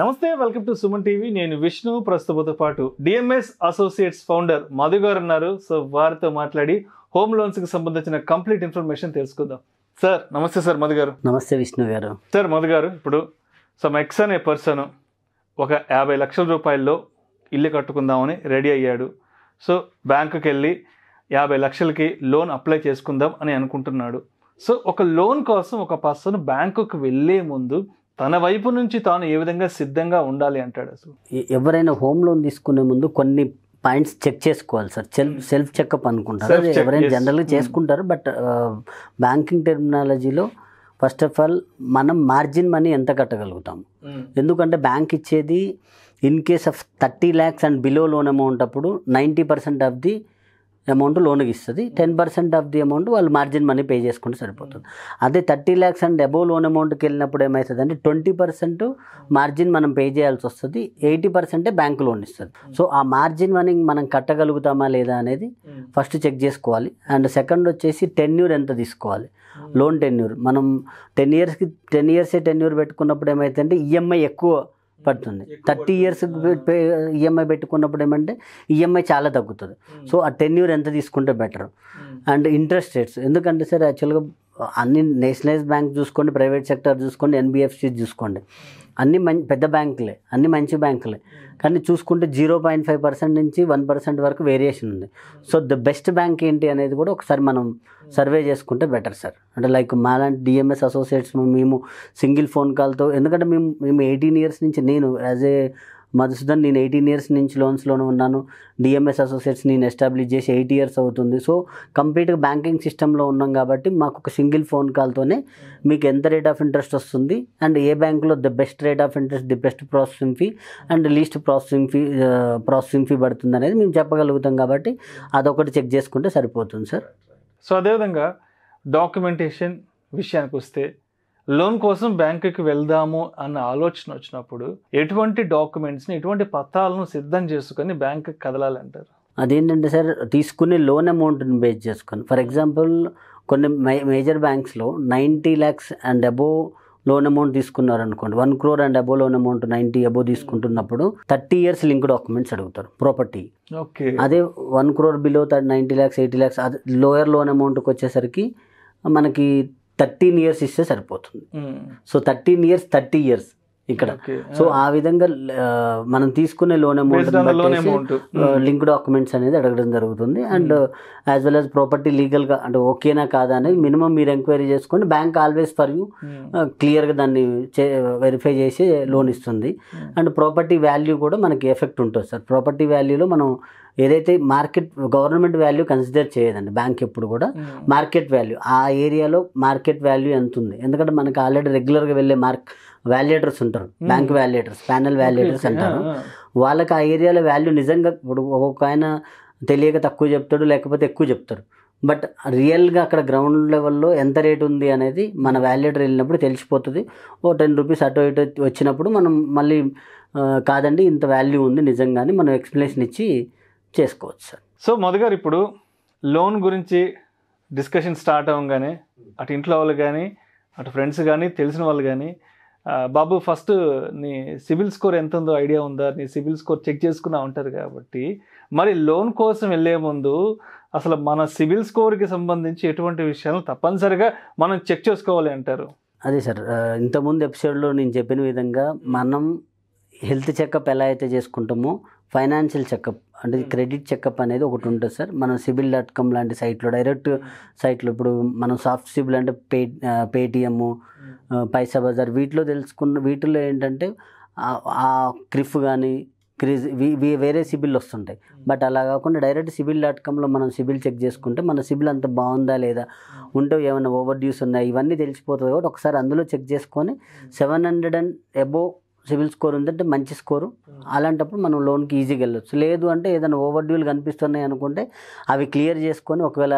నమస్తే welcome to Suman TV. నేను విష్ణు ప్రస్తుతంతో పాటు డిఎంఎస్ అసోసియేట్స్ ఫౌండర్ మధు గారు ఉన్నారు. సో వారితో మాట్లాడి హోమ్ లోన్స్కి సంబంధించిన కంప్లీట్ ఇన్ఫర్మేషన్ తెలుసుకుందాం. సార్ నమస్తే సార్ మధు గారు. నమస్తే విష్ణు గారు. సార్ మధు గారు ఇప్పుడు సమ్ ఎక్స్ అనే పర్సన్ ఒక యాభై లక్షల రూపాయల్లో ఇల్లు కట్టుకుందామని రెడీ అయ్యాడు. సో బ్యాంకుకి వెళ్ళి యాభై లక్షలకి లోన్ అప్లై చేసుకుందాం అని అనుకుంటున్నాడు. సో ఒక లోన్ కోసం ఒక పర్సన్ బ్యాంకుకు వెళ్ళే ముందు తన వైపు నుంచి తాను ఏ విధంగా సిద్ధంగా ఉండాలి అంటాడు అసలు? ఎవరైనా హోమ్ లోన్ తీసుకునే ముందు కొన్ని పాయింట్స్ చెక్ చేసుకోవాలి సార్. సెల్ఫ్ సెల్ఫ్ చెకప్ అనుకుంటారు. ఎవరైనా. జనరల్గా Mm. చేసుకుంటారు బట్ బ్యాంకింగ్ టెర్మినాలజీలో ఫస్ట్ ఆఫ్ ఆల్ మనం మార్జిన్ మనీ ఎంత కట్టగలుగుతాం? ఎందుకంటే బ్యాంక్ ఇచ్చేది in case of thirty lakhs and below loan amount అప్పుడు ninety percent of the amount లోన్కి ఇస్తుంది. Ten percent of the amount వాళ్ళు మార్జిన్ మనీ పే చేసుకుంటే సరిపోతుంది. అదే thirty lakhs and above loan అమౌంట్కి వెళ్ళినప్పుడు ఏమవుతుంది అంటే ట్వంటీ పర్సెంట్ మార్జిన్ మనం పే చేయాల్సి వస్తుంది. ఎయిటీ పర్సెంటే బ్యాంక్ లోన్ ఇస్తుంది. సో ఆ మార్జిన్ మనీ మనం కట్టగలుగుతామా లేదా అనేది ఫస్ట్ చెక్ చేసుకోవాలి. అండ్ సెకండ్ వచ్చేసి టెన్యూర్ ఎంత తీసుకోవాలి. లోన్ టెన్యూర్ మనం టెన్ ఇయర్స్కి టెన్ ఇయర్సే టెన్యూర్ పెట్టుకున్నప్పుడు ఏమైతుందంటే ఈఎంఐ ఎక్కువ పడుతుంది. థర్టీ ఇయర్స్ ఈఎంఐ పెట్టుకున్నప్పుడు ఏమంటే ఈఎంఐ చాలా తగ్గుతుంది. సో ఆ టెన్యూర్ ఎంత తీసుకుంటే బెటర్. And interest rates. ఎందుకంటే సార్ యాక్చువల్గా అన్ని నేషనలైజ్ బ్యాంక్ చూసుకోండి ప్రైవేట్ సెక్టర్ చూసుకోండి ఎన్బిఎఫ్సి చూసుకోండి. అన్ని మంచి పెద్ద బ్యాంకులే అన్ని మంచి బ్యాంకులే. కానీ చూసుకుంటే జీరో పాయింట్ ఫైవ్ పర్సెంట్ నుంచి వన్ పర్సెంట్ వరకు వేరియేషన్ ఉంది. సో ద బెస్ట్ బ్యాంక్ ఏంటి అనేది కూడా ఒకసారి మనం సర్వే చేసుకుంటే బెటర్ సార్. అంటే లైక్ మాలాంటి డిఎంఎస్ అసోసియేట్స్ మేము సింగిల్ ఫోన్ కాల్తో ఎందుకంటే మేము మేము ఎయిటీన్ ఇయర్స్ నుంచి నేను యాజ్ ఏ మధుసూదన్ నేను ఎయిటీన్ ఇయర్స్ నుంచి లోన్స్లోనే ఉన్నాను. డిఎంఎస్ అసోసియేట్స్ నేను ఎస్టాబ్లిష్ చేసి ఎయిట్ ఇయర్స్ అవుతుంది. సో కంప్లీట్గా బ్యాంకింగ్ సిస్టంలో ఉన్నాం కాబట్టి మాకు ఒక సింగిల్ ఫోన్ కాల్తోనే మీకు ఎంత రేట్ ఆఫ్ ఇంట్రెస్ట్ వస్తుంది అండ్ ఏ బ్యాంక్లో the best rate of interest the best processing fee and least processing fee processing fee పడుతుంది అనేది మేము చెప్పగలుగుతాం కాబట్టి అదొకటి చెక్ చేసుకుంటే సరిపోతుంది సార్ సో అదేవిధంగా డాక్యుమెంటేషన్ విషయానికి వస్తే లోన్ కోసం బ్యాంకుకి వెళ్దాము అన్న ఆలోచన వచ్చినప్పుడు ఎటువంటి డాక్యుమెంట్స్ని ఎటువంటి పత్రాలను సిద్ధం చేసుకొని బ్యాంకుకి కదలాలంటారు? అదేంటంటే సార్ తీసుకునే లోన్ అమౌంట్ని బేస్ చేసుకొని ఫర్ ఎగ్జాంపుల్ కొన్ని major బ్యాంక్స్లో ninety lakhs and above loan amount తీసుకున్నారు అనుకోండి one crore and above loan amount ninety above తీసుకుంటున్నప్పుడు థర్టీ ఇయర్స్ లింక్ డాక్యుమెంట్స్ అడుగుతారు ప్రాపర్టీ. ఓకే. అదే one crore below ninety lakhs eighty lakhs అది lower loan అమౌంట్కి వచ్చేసరికి మనకి thirteen years ఇస్తే సరిపోతుంది. So thirteen years thirty years. ఇక్కడ. సో ఆ. విధంగా మనం తీసుకునే loan amount amount link documents అనేది అడగడం జరుగుతుంది. And as well as property లీగల్గా అంటే ఓకేనా కాదా అనేది మినిమం మీరు ఎంక్వైరీ చేసుకోండి బ్యాంక్ ఆల్వేస్ ఫర్ యూ క్లియర్గా దాన్ని వెరిఫై చేసి లోన్ ఇస్తుంది. అండ్ ప్రాపర్టీ వాల్యూ కూడా మనకి ఎఫెక్ట్ ఉంటుంది సార్. ప్రాపర్టీ వాల్యూలో మనం ఏదైతే మార్కెట్ గవర్నమెంట్ వాల్యూ కన్సిడర్ చేయదండి బ్యాంక్ ఎప్పుడు కూడా మార్కెట్ వాల్యూ ఆ ఏరియాలో మార్కెట్ వాల్యూ ఎంత ఉంది ఎందుకంటే మనకి ఆల్రెడీ రెగ్యులర్గా వెళ్ళే మార్క్ వాల్యుయేటర్స్ ఉంటారు. బ్యాంక్ వాల్యుయేటర్స్ ప్యానల్ వాల్యుయేటర్స్ అంటారు. వాళ్ళకి ఆ ఏరియాలో వాల్యూ నిజంగా ఇప్పుడు ఒక్కొక్క ఆయన తెలియక తక్కువ చెప్తాడు లేకపోతే ఎక్కువ చెప్తారు బట్ రియల్గా అక్కడ గ్రౌండ్ లెవెల్లో ఎంత రేట్ ఉంది అనేది మన వాల్యుయేటర్ వెళ్ళినప్పుడు తెలిసిపోతుంది. ఓ టెన్ రూపీస్ అటు ఇటు వచ్చినప్పుడు మనం మళ్ళీ కాదండి ఇంత వాల్యూ ఉంది నిజంగానే మనం ఎక్స్ప్లెనేషన్ ఇచ్చి చేసుకోవచ్చు సార్. సో మొదగారు ఇప్పుడు లోన్ గురించి డిస్కషన్ స్టార్ట్ అవ్వగానే అటు ఇంట్లో వాళ్ళు కానీ అటు ఫ్రెండ్స్ కానీ తెలిసిన వాళ్ళు కానీ బాబు ఫస్ట్ నీ సిబిల్ స్కోర్ ఎంత ఉందో ఐడియా ఉందా? నీ సిబిల్ స్కోర్ చెక్ చేసుకున్నా ఉంటారు కాబట్టి. మరి లోన్ కోసం వెళ్ళే ముందు అసలు మన సిబిల్ స్కోర్కి సంబంధించి ఎటువంటి విషయాలు తప్పనిసరిగా మనం చెక్ చేసుకోవాలి అంటారు? అదే సార్ ఇంతకుముందు ఎపిసోడ్లో నేను చెప్పిన విధంగా మనం హెల్త్ చెకప్ ఎలా అయితే చేసుకుంటామో ఫైనాన్షియల్ చెకప్ అంటే Hmm. క్రెడిట్ చెకప్ అనేది ఒకటి ఉంటుంది సార్. మనం సిబిల్ డాట్ కామ్ లాంటి సైట్లో డైరెక్ట్ సైట్లో ఇప్పుడు మనం సాఫ్ట్ సిబిల్ అంటే పే పేటిఎమ్ పైసా బజార్ వీటిలో తెలుసుకున్న వీటిలో ఏంటంటే ఆ- క్రిఫ్ కానీ క్రిజ్ వీ- వేరే సిబిల్ వస్తుంటాయి. బట్ అలా కాకుండా డైరెక్ట్ సిబిల్ డాట్ కామ్లో మనం సిబిల్ చెక్ చేసుకుంటే మన సిబిల్ అంత బాగుందా లేదా ఉంటే ఏమైనా ఓవర్ డ్యూస్ ఉన్నాయా ఇవన్నీ తెలిసిపోతుంది కాబట్టి ఒకసారి అందులో చెక్ చేసుకొని seven hundred and above CIBIL score ఉందంటే మంచి స్కోరు. అలాంటప్పుడు మనం లోన్కి ఈజీగా వెళ్ళొచ్చు. లేదు అంటే ఏదైనా ఓవర్ డ్యూలు కనిపిస్తున్నాయి అనుకుంటే అవి క్లియర్ చేసుకొని ఒకవేళ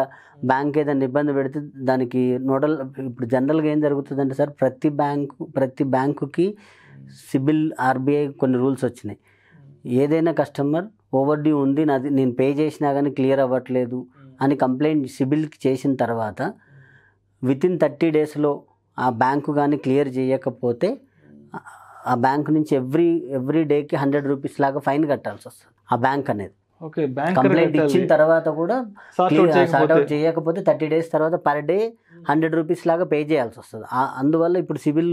బ్యాంక్ ఏదైనా ఇబ్బంది పెడితే దానికి నోడల్ ఇప్పుడు జనరల్గా ఏం జరుగుతుందంటే సార్ ప్రతి బ్యాంకు ప్రతి బ్యాంకుకి సిబిల్ ఆర్బీఐ కొన్ని రూల్స్ వచ్చినాయి. ఏదైనా కస్టమర్ ఓవర్ డ్యూ ఉంది నాది నేను పే చేసినా కానీ క్లియర్ అవ్వట్లేదు అని కంప్లైంట్ సిబిల్కి చేసిన తర్వాత విత్ ఇన్ థర్టీ డేస్లో ఆ బ్యాంకు కానీ క్లియర్ చేయకపోతే ఆ బ్యాంక్ నుంచి ఎవ్రీ ఎవ్రీ డేకి హండ్రెడ్ రూపీస్ లాగా ఫైన్ కట్టాల్సి వస్తుంది ఆ బ్యాంక్ అనేది. ఓకే బ్యాంక్ కంప్లైంట్ ఇచ్చిన తర్వాత కూడా సార్ట్ అవుట్ సార్ట్ అవుట్ చేయకపోతే. థర్టీ డేస్ తర్వాత పర్ డే హండ్రెడ్ రూపీస్ లాగా పే చేయాల్సి వస్తుంది. అందువల్ల ఇప్పుడు సివిల్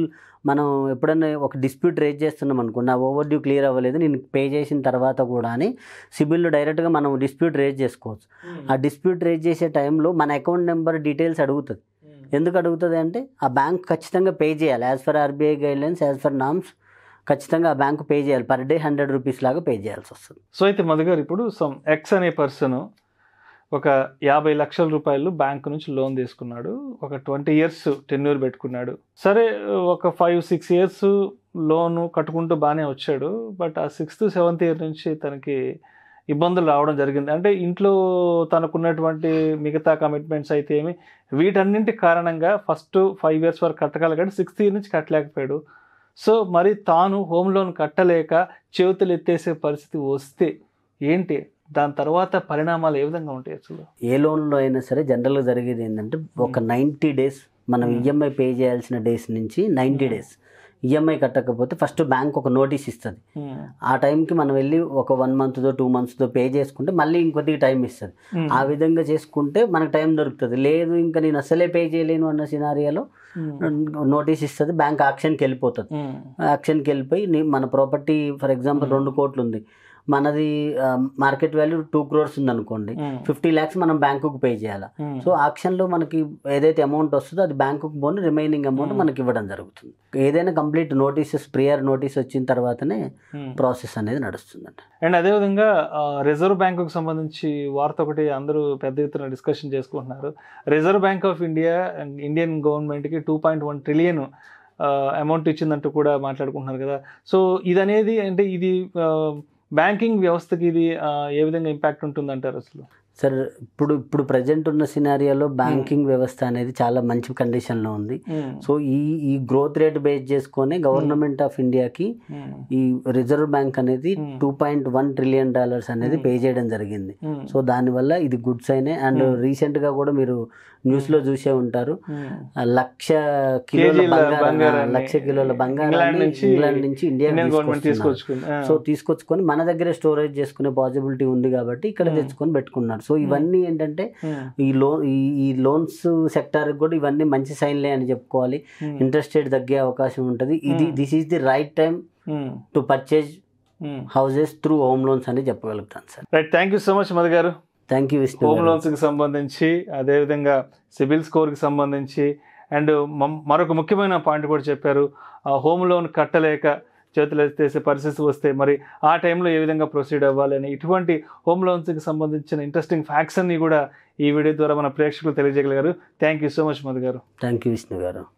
మనం ఎప్పుడైనా ఒక డిస్ప్యూట్ రేజ్ చేస్తున్నాం అనుకో నా ఓవర్ డ్యూ క్లియర్ అవ్వలేదు నేను పే చేసిన తర్వాత కూడా అని సిబిల్లో డైరెక్ట్గా మనం డిస్ప్యూట్ రేజ్ చేసుకోవచ్చు. ఆ డిస్ప్యూట్ రేజ్ చేసే టైంలో మన అకౌంట్ నెంబర్ డీటెయిల్స్ అడుగుతుంది. ఎందుకు అడుగుతుంది అంటే ఆ బ్యాంక్ ఖచ్చితంగా పే చేయాలి. As per RBI guidelines as per norms ఖచ్చితంగా ఆ బ్యాంక్ పే చేయాలి. పర్ డే హండ్రెడ్ రూపీస్ లాగా పే చేయాల్సి వస్తుంది. సో అయితే మధు గారు ఇప్పుడు సమ్ ఎక్స్ అనే పర్సన్ ఒక యాభై లక్షల రూపాయలు బ్యాంక్ నుంచి లోన్ తీసుకున్నాడు. ఒక ట్వంటీ ఇయర్స్ టెన్యూర్ పెట్టుకున్నాడు. సరే ఒక ఫైవ్ సిక్స్ ఇయర్స్ లోను కట్టుకుంటూ బాగానే వచ్చాడు. బట్ ఆ సిక్స్త్ సెవెంత్ ఇయర్ నుంచి తనకి ఇబ్బందులు రావడం జరిగింది. అంటే ఇంట్లో తనకున్నటువంటి మిగతా కమిట్మెంట్స్ అయితే ఏమి వీటన్నింటి కారణంగా ఫస్ట్ ఫైవ్ ఇయర్స్ వరకు కట్టగలిగాడు సిక్స్త్ ఇయర్ నుంచి కట్టలేకపోయాడు. సో మరి తాను హోమ్ లోన్ కట్టలేక చేతులు ఎత్తేసే పరిస్థితి వస్తే ఏంటి? దాని తర్వాత పరిణామాలు ఏ విధంగా ఉంటాయి అసలు ఏ లోన్లో అయినా సరే జనరల్గా జరిగేది ఏంటంటే ఒక నైంటీ డేస్ మనం. ఈఎంఐ పే చేయాల్సిన డేస్ నుంచి నైంటీ డేస్ ఈఎంఐ కట్టకపోతే ఫస్ట్ బ్యాంక్ ఒక నోటీస్ ఇస్తుంది. ఆ టైంకి మనం వెళ్ళి ఒక వన్ మంత్తో టూ మంత్స్తో పే చేసుకుంటే మళ్ళీ ఇంకొద్దిగా టైం ఇస్తుంది. ఆ విధంగా చేసుకుంటే మనకు టైం దొరుకుతుంది. లేదు ఇంకా నేను అసలే పే చేయలేను అన్న సినారియాలో నోటీస్ ఇస్తుంది బ్యాంక్ యాక్షన్కి వెళ్ళిపోతుంది. యాక్షన్కి వెళ్ళిపోయి మన ప్రాపర్టీ ఫర్ ఎగ్జాంపుల్ Hmm. రెండు కోట్లు ఉంది. మనది మార్కెట్ వాల్యూ టూ క్రోర్స్ ఉంది అనుకోండి ఫిఫ్టీ ల్యాక్స్ మనం బ్యాంకుకు పే చేయాలి. సో ఆక్షన్లో మనకి ఏదైతే అమౌంట్ వస్తుందో అది బ్యాంకుకు పోని రిమైనింగ్ అమౌంట్ Hmm. మనకి ఇవ్వడం జరుగుతుంది. ఏదైనా కంప్లీట్ నోటీసెస్ ప్రియర్ నోటీస్ వచ్చిన తర్వాతనే ప్రాసెస్ అనేది నడుస్తుందంట. అండ్ అదేవిధంగా రిజర్వ్ బ్యాంకుకు సంబంధించి వార్త ఒకటి అందరూ పెద్ద ఎత్తున డిస్కషన్ చేసుకుంటున్నారు. Reserve Bank of India and Indian గవర్నమెంట్కి two point one trillion amount ఇచ్చిందంటూ కూడా మాట్లాడుకుంటున్నారు కదా. సో ఇది అనేది అంటే ఇది బ్యాంకింగ్ వ్యవస్థకి ఇది ఆ, ఏ విధంగా ఇంపాక్ట్ ఉంటుందంటారు అసలు? సార్ ఇప్పుడు ఇప్పుడు ప్రజెంట్ ఉన్న సినారియాలో బ్యాంకింగ్ వ్యవస్థ అనేది చాలా మంచి కండిషన్లో ఉంది. సో ఈ ఈ గ్రోత్ రేట్ బేస్ చేసుకొని గవర్నమెంట్ ఆఫ్ ఇండియాకి ఈ రిజర్వ్ బ్యాంక్ అనేది Hmm. Two point one trillion dollars అనేది Hmm. పే చేయడం జరిగింది. సో దానివల్ల ఇది గుడ్ సైనే అండ్ Hmm. రీసెంట్గా కూడా మీరు న్యూస్లో చూసే ఉంటారు. లక్ష కిలోల బంగారం లక్ష కిలోల నుంచి ఇంగ్లాండ్ నుంచి ఇండియా. సో తీసుకొచ్చుకొని మన దగ్గరే స్టోరేజ్ చేసుకునే పాసిబిలిటీ ఉంది కాబట్టి ఇక్కడ Hmm. తెచ్చుకొని పెట్టుకున్నారు. సో ఇవన్నీ ఏంటంటే ఉమ్, ఈ లోన్ ఈ లోన్స్ సెక్టార్ కూడా ఇవన్నీ మంచి సైన్లే అని చెప్పుకోవాలి. ఇంట్రెస్ట్ రేట్ తగ్గే అవకాశం ఉంటుంది. ఇది Hmm. This is the right time to purchase. Houses through home loans అని చెప్పగలుగుతాను sir right thank you so much Madhu గారు. Thank you Vishnu home. లోన్స్కి సంబంధించి అదేవిధంగా సిబిల్ స్కోర్కి సంబంధించి అండ్ మరొక ముఖ్యమైన పాయింట్ కూడా చెప్పారు. ఆ హోమ్ లోన్ కట్టలేక చేతులు ఎత్తేసే పరిస్థితి వస్తే మరి ఆ టైంలో ఏ విధంగా ప్రొసీడ్ అవ్వాలని ఇటువంటి హోమ్ లోన్స్కి సంబంధించిన ఇంట్రెస్టింగ్ ఫ్యాక్ట్స్ అన్ని కూడా ఈ వీడియో ద్వారా మన ప్రేక్షకులు తెలియజేయగలిగారు. Thank you so much Madhu గారు. థ్యాంక్ యూ విష్ణు గారు.